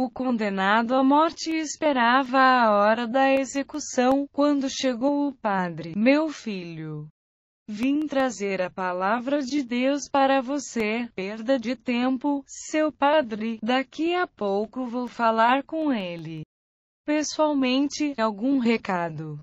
O condenado à morte esperava a hora da execução, quando chegou o padre. Meu filho, vim trazer a palavra de Deus para você. Perda de tempo, seu padre. Daqui a pouco vou falar com ele. Pessoalmente, algum recado?